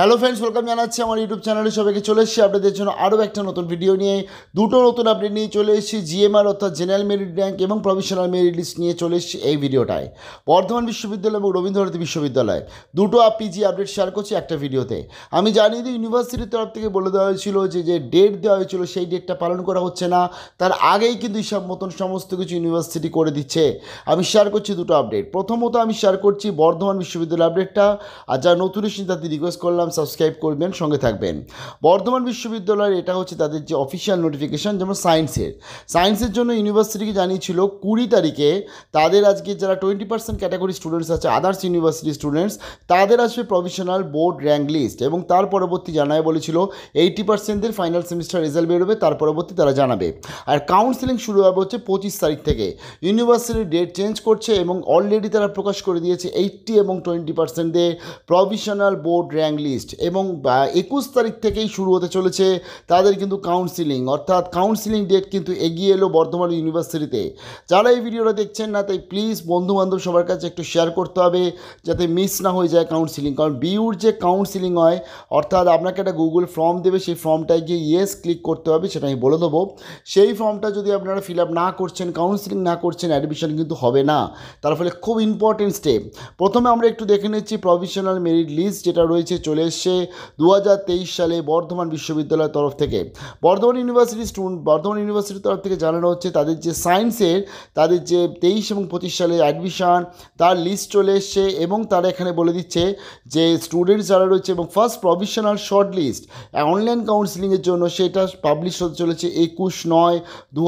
Hello friends welcome জানাচ্ছি আমার YouTube চ্যানেলে সবাইকে চলে এসেছি আপনাদের জন্য আরও একটা নতুন ভিডিও নিয়ে। দুটো নতুন আপডেট নিয়ে চলে এসেছি। জিএমআর অর্থাৎ জেনারেল মেরিট র্যাঙ্ক এবং প্রফেশনাল মেরিট লিস্ট নিয়ে চলে এসেছি এই ভিডিওটায় বর্ধমান বিশ্ববিদ্যালয় এবং রবীন্দ্রভারতী বিশ্ববিদ্যালয়। দুটো পিজি আপডেট শেয়ার করছি একটা ভিডিওতে আমি জানি যে ইউনিভার্সিটির তরফ থেকে বলে দেওয়া হয়েছিল যে যে ডেট দেওয়া হয়েছিল সেই ডেটটা পালন করা হচ্ছে না। তার আগেই কিন্তু হিসাব মতন সমস্ত কিছু ইউনিভার্সিটি করে দিচ্ছে। আমি শেয়ার করছি দুটো আপডেট প্রথমত আমি শেয়ার করছি বর্ধমান বিশ্ববিদ্যালয় আপডেটটা আর যারা নতুন তাদের রিকোয়েস্ট করলাম সাবস্ক্রাইব করবেন, সঙ্গে থাকবেন। বর্ধমান বিশ্ববিদ্যালয়ের এটা হচ্ছে তাদের যে অফিসিয়াল নোটিফিকেশান যেমন সায়েন্সের সায়েন্সের জন্য ইউনিভার্সিটিকে জানিয়েছিল কুড়ি তারিখে তাদের আজকে যারা টোয়েন্টি পার্সেন্ট ক্যাটাগরি স্টুডেন্টস আছে আদার্স ইউনিভার্সিটি স্টুডেন্টস তাদের আসবে প্রফেশনাল বোর্ড র্যাঙ্ক লিস্ট এবং তার পরবর্তী জানায় বলেছিল এইটি পার্সেন্টদের ফাইনাল সেমিস্টার রেজাল্ট বেরোবে, তার পরবর্তী তারা জানাবে। আর কাউন্সিলিং শুরু হবে হচ্ছে পঁচিশ তারিখ থেকে। ইউনিভার্সিটির ডেট চেঞ্জ করছে এবং অলরেডি তারা প্রকাশ করে দিয়েছে এইটটি এবং টোয়েন্টি পার্সেন্টদের প্রভিশনাল বোর্ড র্যাঙ্ক লিস্ট এবং একুশ তারিখ থেকেই শুরু হতে চলেছে তাদের কিন্তু কাউন্সিলিং অর্থাৎ কাউন্সিলিং ডেট কিন্তু এগিয়ে এলো বর্ধমান ইউনিভার্সিটিতে। যারা এই ভিডিওটা দেখছেন না, তাই প্লিজ বন্ধুবান্ধব সবার কাছে একটু শেয়ার করতে হবে যাতে মিস না হয়ে যায় কাউন্সিলিং কারণ বিউর যে কাউন্সিলিং হয়, অর্থাৎ আপনাকে একটা গুগল ফর্ম দেবে, সেই ফর্মটায় গিয়ে ইয়েস ক্লিক করতে হবে, সেটা আমি বলে দেবো। সেই ফর্মটা যদি আপনারা ফিল আপ না করছেন কাউন্সিলিং না করছেন অ্যাডমিশন কিন্তু হবে না। তার ফলে খুব ইম্পর্টেন্ট স্টেপ প্রথমে আমরা একটু দেখে নিচ্ছি প্রভিশনাল মেরিট লিস্ট যেটা রয়েছে, চলে এসছে দু হাজার তেইশ সালে বর্ধমান বিশ্ববিদ্যালয়ের তরফ থেকে, বর্ধমান ইউনিভার্সিটি স্টুডেন্ট, বর্ধমান ইউনিভার্সিটির তরফ থেকে জানানো হচ্ছে তাদের যে সায়েন্সের, তাদের যে তেইশ এবং পঁচিশ সালে অ্যাডমিশান, তার লিস্ট চলে এসছে এবং তারা এখানে বলে দিচ্ছে যে স্টুডেন্টস যারা রয়েছে এবং first provisional short list online কাউন্সিলিংয়ের জন্য সেটা পাবলিশ হতে চলেছে একুশ নয় দু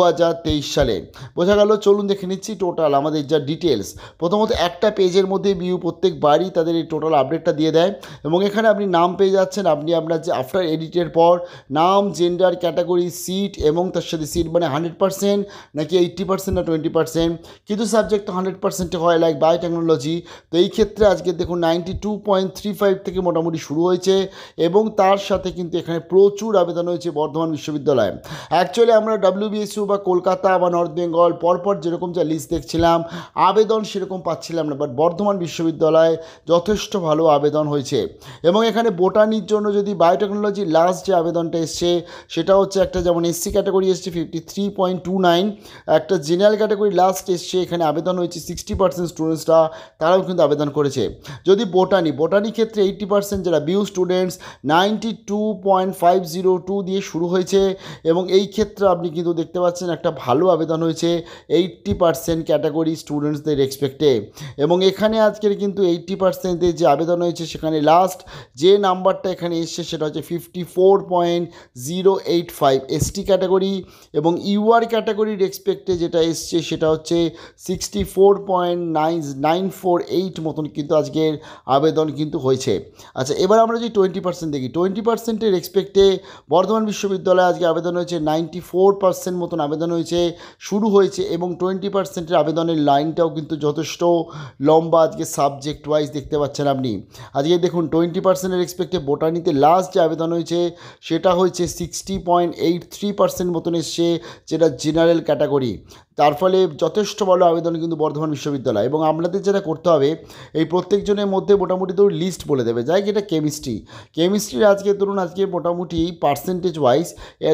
সালে। বোঝা গেল, চলুন দেখে নিচ্ছি টোটাল আমাদের যা ডিটেলস প্রথমত একটা পেজের মধ্যে বিউ প্রত্যেকবারই তাদের এই টোটাল আপডেটটা দিয়ে দেয় এবং এখানে আপনি নাম পেয়ে যাচ্ছেন, আপনি আপনার যে আফটার এডিটের পর নাম জেন্ডার ক্যাটাগরি সিট এবং তার সাথে সিট মানে হান্ড্রেড পার্সেন্ট নাকি এইট্টি পার্সেন্ট না টোয়েন্টি পার্সেন্ট কিন্তু সাবজেক্ট তো হান্ড্রেড পার্সেন্টে হয় লাইক বায়োটেকনোলজি তো এই ক্ষেত্রে আজকে দেখুন ninety two point three five থেকে মোটামুটি শুরু হয়েছে এবং তার সাথে কিন্তু এখানে প্রচুর আবেদন হয়েছে বর্ধমান বিশ্ববিদ্যালয়ে। অ্যাকচুয়ালি আমরা ডাব্লিউবিএসইউ বা কলকাতা বা নর্থ বেঙ্গল পরপর যেরকম যা লিস্ট দেখছিলাম, আবেদন সেরকম পাচ্ছিলাম না বাট বর্ধমান বিশ্ববিদ্যালয়ে যথেষ্ট ভালো আবেদন হয়েছে। এবং এখানে বোটানির জন্য যদি বায়োটেকনোলজি লাস্ট যে আবেদনটা এসছে, সেটা হচ্ছে একটা যেমন এসসি ক্যাটাগরি এসছে fifty three point two nine একটা জেনারেল ক্যাটাগরি লাস্ট এসছে, এখানে আবেদন হয়েছে সিক্সটি পার্সেন্ট স্টুডেন্টসরা তারাও কিন্তু আবেদন করেছে। যদি বোটানি বোটানি ক্ষেত্রে এইটটি পার্সেন্ট যারা বিউ students ninety two point five zero two দিয়ে শুরু হয়েছে এবং এই ক্ষেত্রে আপনি কিন্তু দেখতে পাচ্ছেন একটা ভালো আবেদন হয়েছে এইট্টি পার্সেন্ট ক্যাটাগরি স্টুডেন্টসদের এক্সপেক্টে এবং এখানে আজকের কিন্তু এইট্টি পার্সেন্টের যে আবেদন হয়েছে, সেখানে লাস্ট যে নাম্বারটা এখানে এসছে সেটা হচ্ছে fifty four point zero eight five ST category এবং ইউআর ক্যাটাগরির রেসপেক্টে যেটা এসছে সেটা হচ্ছে sixty four point nine nine four eight মতন কিন্তু আজকের আবেদন কিন্তু হয়েছে। আচ্ছা এবার আমরা যদি টোয়েন্টি পার্সেন্ট দেখি। টোয়েন্টি পার্সেন্টের রেসপেক্টে বর্ধমান বিশ্ববিদ্যালয়ে আজকে আবেদন হয়েছে নাইনটি ফোর পার্সেন্ট মতন আবেদন হয়েছে, শুরু হয়েছে এবং টোয়েন্টি পার্সেন্টের আবেদনের লাইনটাও কিন্তু যথেষ্ট লম্বা আজকে সাবজেক্ট ওয়াইজ দেখতে পাচ্ছেন আপনি। আজকে দেখুন টোয়েন্টি পার্সেন্টের এক্সপেক্টে বোটানিতে লাস্ট যে আবেদন হয়েছে, সেটা হয়েছে sixty point eight three percent মতন এসছে যেটা জেনারেল ক্যাটাগরি তার ফলে যথেষ্ট ভালো আবেদন কিন্তু বর্ধমান বিশ্ববিদ্যালয়। এবং আপনাদের যেটা করতে হবে, এই প্রত্যেকজনের মধ্যে মোটামুটি ধরুন লিস্ট বলে দেবে। যাই এটা কেমিস্ট্রি কেমিস্ট্রির আজকে ধরুন, আজকে মোটামুটি পার্সেন্টেজ ওয়াইজ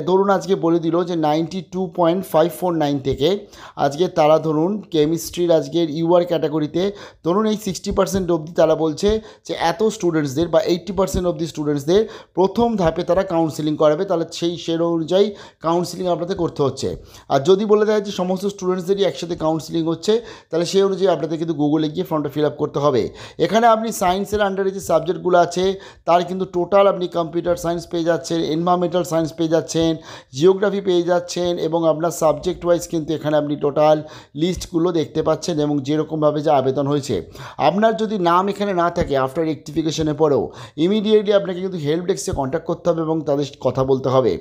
ধরুন আজকে বলে দিল যে ninety two point five four nine থেকে আজকে তারা ধরুন কেমিস্ট্রির আজকের ইউআর ক্যাটাগরিতে ধরুন এই সিক্সটি পার্সেন্ট অবধি তারা বলছে যে এত স্টুডেন্টসদের বা এইট্টি পার্সেন্ট অবধি স্টুডেন্টসদের প্রথম ধাপে তারা কাউন্সিলিং করাবে। তাহলে সেই সে অনুযায়ী কাউন্সিলিং আপনাদের করতে হচ্ছে। আর যদি বলে দেয় যে সমস্ত স্টুডেন্টসদেরই একসাথে কাউন্সিলিং হচ্ছে, তাহলে সেই অনুযায়ী আপনাদের কিন্তু গুগলে গিয়ে ফর্মটা ফিল আপ করতে হবে। এখানে আপনি সায়েন্সের আন্ডারে যে সাবজেক্টগুলো আছে, তার কিন্তু টোটাল আপনি কম্পিউটার সায়েন্স পেয়ে যাচ্ছেন এনভায়রনমেন্টাল সায়েন্স পেয়ে যাচ্ছেন জিওগ্রাফি পেয়ে যাচ্ছেন, এবং আপনার সাবজেক্ট ওয়াইজ কিন্তু এখানে আপনি টোটাল লিস্টগুলো দেখতে পাচ্ছেন, এবং যেরকমভাবে যে আবেদন হয়েছে। আপনার যদি নাম এখানে না থাকে আফটার রেক্টিফিকেশনের পরেও ইমিডিয়েটলি আপনাকে কিন্তু হেল্প ডেস্কে কন্ট্যাক্ট করতে হবে, এবং তাদের কথা বলতে হবে।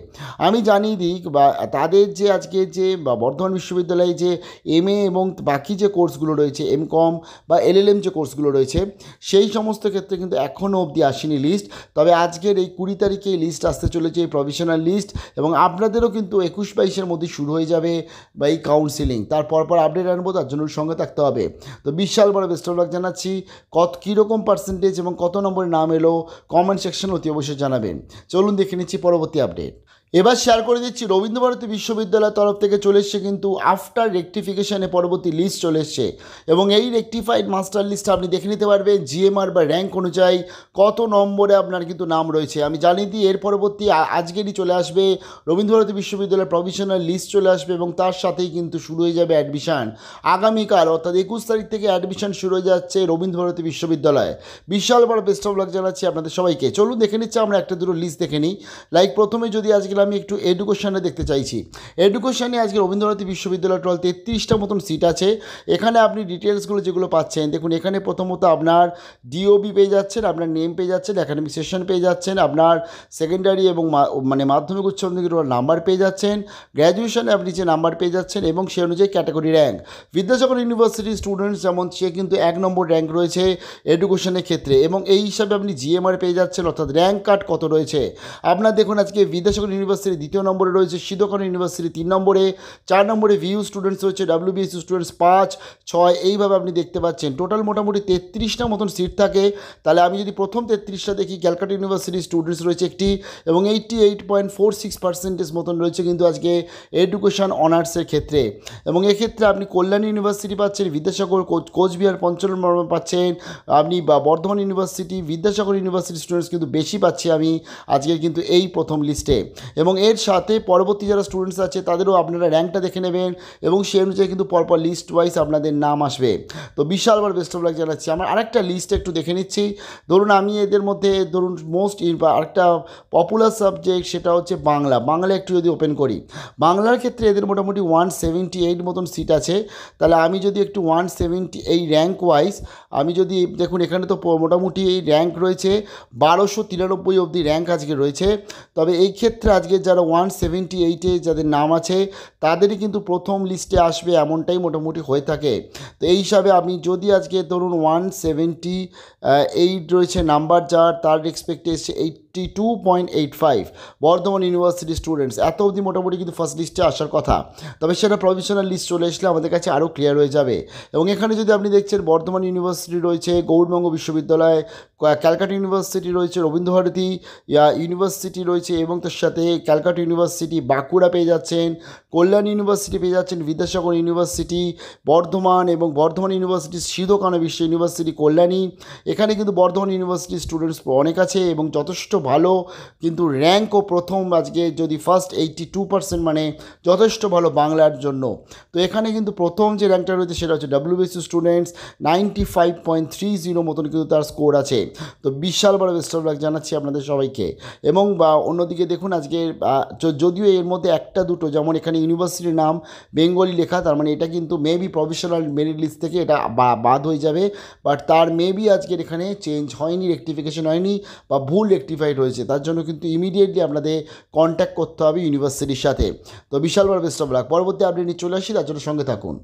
আমি জানিয়ে দিই, বা তাদের যে আজকে যে বর্ধমান বিশ্ববিদ্যালয় বিশ্ববিদ্যালয়ে যে এম এবং বাকি যে কোর্সগুলো রয়েছে এম কম বা এলএলএম যে কোর্সগুলো রয়েছে, সেই সমস্ত ক্ষেত্রে কিন্তু এখনও অবধি আসেনি লিস্ট তবে আজকের এই কুড়ি তারিখে এই লিস্ট আসতে চলেছে, এই প্রভিশনাল লিস্ট এবং আপনাদেরও কিন্তু একুশ বাইশের মধ্যে শুরু হয়ে যাবে বা এই কাউন্সিলিং তারপর পর আপডেট আনব, তার জন্য সঙ্গে থাকতে হবে। তো বিশাল বড় বেস্ট লাক জানাচ্ছি। কত, কীরকম পার্সেন্টেজ এবং কত নম্বরে নাম এলো কমেন্ট সেকশন অতি অবশ্যই জানাবেন। চলুন দেখে নিচ্ছি পরবর্তী আপডেট এবার শেয়ার করে দিচ্ছি, রবীন্দ্রভারতী বিশ্ববিদ্যালয়ের তরফ থেকে চলে এসছে কিন্তু আফটার রেকটিফিকেশনে পরবর্তী লিস্ট চলে এসছে। এবং এই রেকটিফাইড মাস্টার লিস্ট আপনি দেখে নিতে পারবেন জিএমআর বা র্যাঙ্ক অনুযায়ী কত নম্বরে আপনার কিন্তু নাম রয়েছে। আমি জানিয়ে দিই, এর পরবর্তী আজকেরই চলে আসবে, রবীন্দ্রভারতী বিশ্ববিদ্যালয়ের প্রভিশনাল লিস্ট চলে আসবে এবং তার সাথেই কিন্তু শুরু হয়ে যাবে অ্যাডমিশান আগামীকাল, অর্থাৎ একুশ তারিখ থেকে অ্যাডমিশান শুরু হয়ে যাচ্ছে রবীন্দ্রভারতী বিশ্ববিদ্যালয়ে। বিশাল বড় বেস্ট অফ লাক জানাচ্ছি আপনাদের সবাইকে। চলুন দেখে নিচ্ছে, আমরা একটা দুটো লিস্ট দেখে নিই। লাইক প্রথমে যদি আজকে আমি একটু এডুকেশনে দেখতে চাইছি। এডুকেশনে আজকে রবীন্দ্রনাথ বিশ্ববিদ্যালয় টোটাল তেত্রিশটা মতন সিট আছে। এখানে আপনি ডিটেলসগুলো যেগুলো পাচ্ছেন, দেখুন এখানে প্রথমত আপনার ডিওবি পেয়ে যাচ্ছেন, আপনার নেম পেয়ে যাচ্ছেন একাডেমিক সেশন পেয়ে যাচ্ছেন, আপনার সেকেন্ডারি এবং মানে মাধ্যমিক উচ্চ মাধ্যমিক নাম্বার পেয়ে যাচ্ছেন গ্র্যাজুয়েশনে আপনি যে নাম্বার পেয়ে যাচ্ছেন এবং সে অনুযায়ী ক্যাটাগরি র্যাঙ্ক বিদ্যাসাগর ইউনিভার্সিটির স্টুডেন্টস যেমন, সে কিন্তু এক নম্বর র্যাঙ্ক রয়েছে এডুকেশনের ক্ষেত্রে এবং এই হিসাবে আপনি জিএমআর পেয়ে যাচ্ছেন, অর্থাৎ র্যাঙ্ক কার্ড কত রয়েছে। আপনার দেখুন আজকে বিদ্যাসাগর ইউনিভার্সিটি দ্বিতীয় নম্বরে রয়েছে সিদ্ধকরণ ইউনিভার্সিটি তিন নম্বরে, চার নম্বরে ভিউ স্টুডেন্টস রয়েছে ডাব্লিউবিএসসি স্টুডেন্টস পাঁচ, ছয়, এইভাবে আপনি দেখতে পাচ্ছেন। টোটাল মোটামুটি তেত্রিশটা মতন সিট থাকে। তাহলে আমি যদি প্রথম তেত্রিশটা দেখি, ক্যালকাটা ইউনিভার্সিটির স্টুডেন্টস রয়েছে একটি এবং eighty eight point four six percentage মতন রয়েছে কিন্তু আজকে এডুকেশন অনার্সের ক্ষেত্রে। এবং এক্ষেত্রে আপনি কল্যাণ ইউনিভার্সিটি পাচ্ছেন, বিদ্যাসাগর কোচ- কোচবিহার পঞ্চম পাচ্ছেন, আপনি বা Bardhaman university Vidyasagar university students কিন্তু বেশি পাচ্ছি আমি আজকের কিন্তু এই প্রথম লিস্টে এবং এর সাথে পরবর্তী যারা স্টুডেন্টস আছে, তাদেরও আপনারা র্যাঙ্কটা দেখে নেবেন এবং সেই অনুযায়ী কিন্তু পরপর লিস্ট ওয়াইজ আপনাদের নাম আসবে। তো বিশাল বার বেস্ট অফ লাক জানাচ্ছি। আমার আরেকটা লিস্ট একটু দেখে নিচ্ছি। ধরুন আমি এদের মধ্যে ধরুন মোস্ট আরেকটা পপুলার সাবজেক্ট সেটা হচ্ছে বাংলা। বাংলা একটু যদি ওপেন করি। বাংলার ক্ষেত্রে এদের মোটামুটি ওয়ান সেভেন্টি এইট মতন সিট আছে। তাহলে আমি যদি একটু ওয়ান সেভেন্টি এই র্যাঙ্ক ওয়াইজ আমি যদি দেখুন এখানে তো মোটামুটি এই র্যাঙ্ক রয়েছে। বারোশো তিরানব্বই অবধি র্যাঙ্ক আজকে রয়েছে। তবে এই ক্ষেত্রে আজকে যারা ওয়ান সেভেন্টি এইটে যাদের নাম আছে, তাদেরই কিন্তু প্রথম লিস্টে আসবে এমনটাই মোটামুটি হয়ে থাকে। তো এই হিসাবে আপনি যদি আজকে ধরুন ওয়ান সেভেন্টি এইট রয়েছে নাম্বার যার, তার এক্সপেক্টেশ এসছে eighty two point eight five Bardhaman university students এত অবধি মোটামুটি কিন্তু ফার্স্ট লিস্টে আসার কথা। তবে সেটা প্রভিশনাল লিস্ট চলে আসলে আমাদের কাছে আরও ক্লিয়ার হয়ে যাবে। এবং এখানে যদি আপনি দেখছেন, বর্ধমান ইউনিভার্সিটি রয়েছে গৌরবঙ্গ বিশ্ববিদ্যালয় ক্যালকাটা ইউনিভার্সিটি রয়েছে, রবীন্দ্রভারতী ইউনিভার্সিটি রয়েছে এবং তার সাথে ক্যালকাটা ইউনিভার্সিটি বাঁকুড়া পেয়ে যাচ্ছেন, কল্যাণ ইউনিভার্সিটি পেয়ে যাচ্ছেন, বিদ্যাসাগর ইউনিভার্সিটি বর্ধমান এবং বর্ধমান ইউনিভার্সিটি সিধোকানা বিশ্ব ইউনিভার্সিটি কল্যাণী। এখানে কিন্তু বর্ধমান ইউনিভার্সিটির স্টুডেন্টস অনেক আছে এবং যথেষ্ট ভালো, কিন্তু র্যাঙ্কও প্রথম আজকে যদি ফার্স্ট এইটটি টু পার্সেন্ট মানে যথেষ্ট ভালো বাংলার জন্য। তো এখানে কিন্তু প্রথম যে র্যাঙ্কটা রয়েছে সেটা হচ্ছে WBC students ninety five point three zero মতন কিন্তু তার স্কোর আছে। তো বিশাল বড় বেস্ট অফ লাক জানাচ্ছি আপনাদের সবাইকে। এবং বা অন্যদিকে দেখুন আজকে যদিও এর মধ্যে একটা দুটো, যেমন এখানে ইউনিভার্সিটির নাম বেঙ্গলি লেখা, তার মানে এটা কিন্তু মেবি প্রফেশনাল মেরিট লিস্ট থেকে এটা বাদ হয়ে যাবে। বাট তার মেবি আজকের এখানে চেঞ্জ হয়নি রেকটিফিকেশন হয়নি বা ভুল রেকটিফাইড হয়েছে তার জন্য কিন্তু ইমিডিয়েটলি আপনাদের কন্ট্যাক্ট করতে হবে ইউনিভার্সিটির সাথে। তো বিশাল বড় বেস্ট অফ লাক পরবর্তী আপডেট নিয়ে চলে আসি। তার জন্য সঙ্গে থাকুন।